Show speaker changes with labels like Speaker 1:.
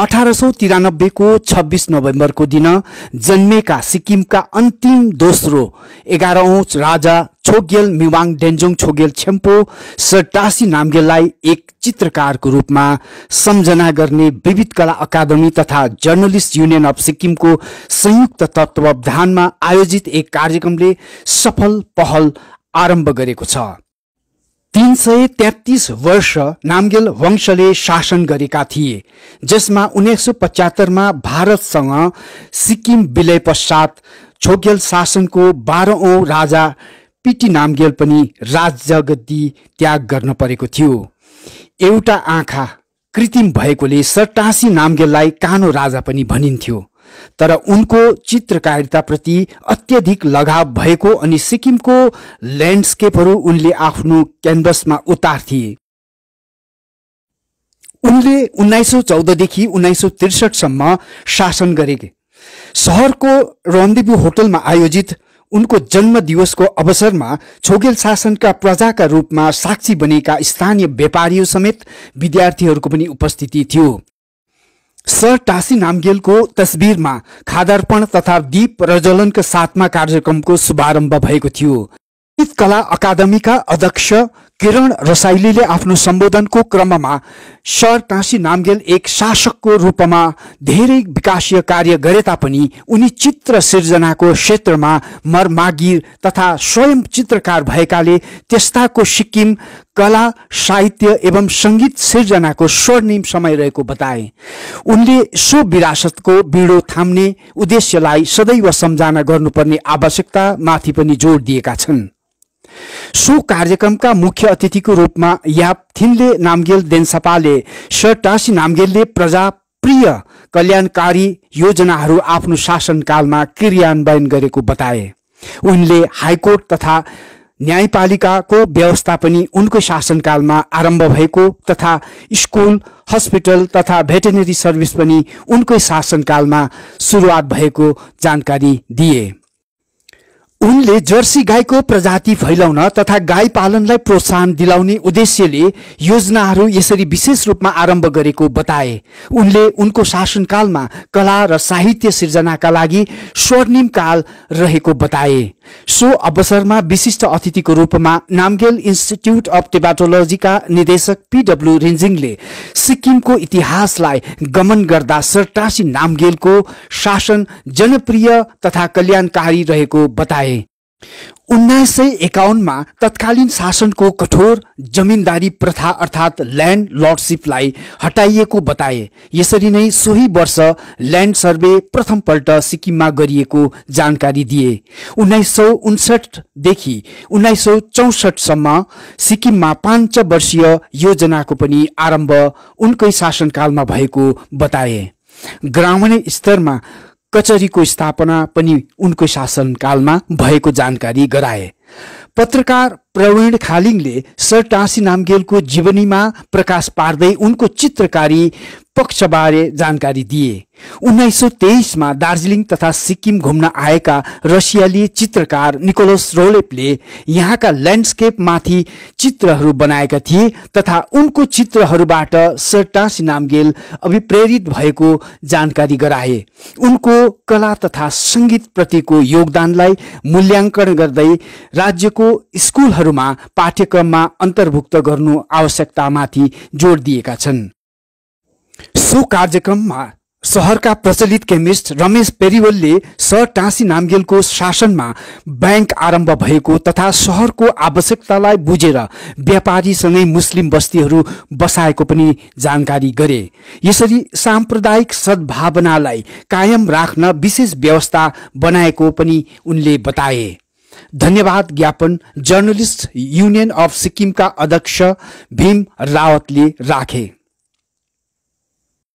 Speaker 1: अठार सौ तिरानब्बेको छब्बिस नोभेम्बरको दिन जन्मेका सिक्किमका अन्तिम दोस्रो एघारौं राजा छोगेल मिवाङ डेन्जोङ छोगेल छेम्पो सटासी नामगेललाई एक चित्रकारको रूपमा सम्झना गर्ने विविध कला अकादमी तथा जर्नलिस्ट युनियन अफ सिक्किमको संयुक्त तत्वावधानमा आयोजित एक कार्यक्रमले सफल पहल आरम्भ गरेको छ। तीन सय तेत्तिस वर्ष नामगेल वंशले शासन गरेका थिए जसमा उन्नाइस सय पचहत्तरमा भारतसँग सिक्किम विलय पश्चात छोगेल शासनको बाह्रौं राजा पिटी नामगेल पनि राजगद्दी त्याग गर्न परेको थियो। एउटा आँखा कृत्रिम भएकोले सटासी नामगेललाई कानो राजा पनि भनिन्थ्यो। तर उनको चित्रकारिताप्रति अत्यधिक लगाव भएको अनि सिक्किमको ल्यान्डस्केपहरू उनले आफ्नो क्यानभसमा उतार्थिए उनले उन्नाइस सौ चौधदेखि उन्नाइस सौ त्रिसठसम्म शासन गरे। सहरको रन्देबु होटलमा आयोजित उनको जन्म दिवसको अवसरमा छोगेल शासनका प्रजाका रूपमा साक्षी बनेका स्थानीय व्यापारीहरू समेत विद्यार्थीहरूको पनि उपस्थिति थियो। सर टासी नामगेलको तस्बिरमा खादार्पण तथा दीप प्रज्वलनका साथमा कार्यक्रमको शुभारम्भ भएको थियो। कला अकादमीका अध्यक्ष किरण रसाइलीले आफ्नो सम्बोधनको क्रममा सर टाँसी नामगेल एक शासकको रूपमा धेरै विकासीय कार्य गरे तापनि उनी चित्र सिर्जनाको क्षेत्रमा मर्मागिर तथा स्वयं चित्रकार भएकाले त्यस्ताको सिक्किम कला साहित्य एवं सङ्गीत सिर्जनाको स्वर्णिम समय रहेको बताए। उनले सो विरासतको बिडो थाम्ने उद्देश्यलाई सदैव सम्झना गर्नुपर्ने आवश्यकता माथि पनि जोड दिएका छन्। सो कार्यक्रमका मुख्य अतिथिको रूपमा याप थिनले नामगेल देन्सापाले टासी नामगेलले प्रजा प्रिय कल्याणकारी योजनाहरू आफ्नो शासनकालमा क्रियान्वयन गरेको बताए। उनले हाइकोर्ट तथा न्यायपालिकाको व्यवस्था पनि उनको शासनकालमा आरम्भ भएको तथा स्कुल हस्पिटल तथा भेटेनेरी सर्भिस पनि उनकै शासनकालमा सुरुवात भएको जानकारी दिए। उनले जर्सी गाईको प्रजाति फैलाउन तथा गाई पालनलाई प्रोत्साहन दिलाउने उद्देश्यले योजनाहरू यसरी विशेष रूपमा आरम्भ गरेको बताए। उनले उनको शासनकालमा कला र साहित्य सिर्जनाका लागि स्वर्णिम काल रहेको बताए। सो अवसरमा विशिष्ट अतिथिको रूपमा नामगेल इन्स्टिच्युट अफ टेबाटोलोजीका निदेशक पिडब्ल्यू रिन्जिङले सिक्किमको इतिहासलाई गमन गर्दा सरटासी नामगेलको शासन जनप्रिय तथा कल्याणकारी रहेको बताए। उन्नाइस सय एकाउन्नमा तत्कालीन शासनको कठोर जमिनदारी प्रथा अर्थात् ल्यान्ड लर्डसिपलाई हटाइएको बताए। यसरी नै सोही वर्ष ल्यान्ड सर्वे प्रथमपल्ट सिक्किममा गरिएको जानकारी दिए। उन्नाइस सौ उन्सठदेखि उन्नाइस सौ चौसठसम्म सिक्किममा पाँच वर्षीय योजनाको पनि आरम्भ उनकै शासनकालमा भएको बताए। ग्रामीण स्तरमा कचरीको स्थापना पनि उनको शासनकालमा भएको जानकारी गराए। पत्रकार प्रवीण खालिङले सर टाँसी नामगेलको जीवनीमा प्रकाश पार्दै उनको चित्रकारी पक्षबारे जानकारी दिए। उन्नाइस सौ तेइसमा दार्जिलिङ तथा सिक्किम घुम्न आएका रसियाली चित्रकार निकोलस रोलेपले यहाँका ल्यान्डस्केपमाथि चित्रहरू बनाएका थिए तथा उनको चित्रहरूबाट सरटासी नामगेल अभिप्रेरित भएको जानकारी गराए। उनको कला तथा सङ्गीत प्रतिको योगदानलाई मूल्याङ्कन गर्दै राज्यको स्कुलहरूमा पाठ्यक्रममा अन्तर्भुक्त गर्नु आवश्यकतामाथि जोड दिएका छन्। सो कार्यक्रममा सहरका प्रचलित केमिस्ट रमेश पेरिवलले सर टाँसी नामगेलको शासनमा ब्याङ्क आरम्भ भएको तथा सहरको आवश्यकतालाई बुझेर व्यापारीसँगै मुस्लिम बस्तीहरू बसाएको पनि जानकारी गरे। यसरी साम्प्रदायिक सद्भावनालाई कायम राख्न विशेष व्यवस्था बनाएको पनि उनले बताए। धन्यवाद ज्ञापन जर्नलिस्ट युनियन अफ सिक्किमका अध्यक्ष भीम रावतले राखे।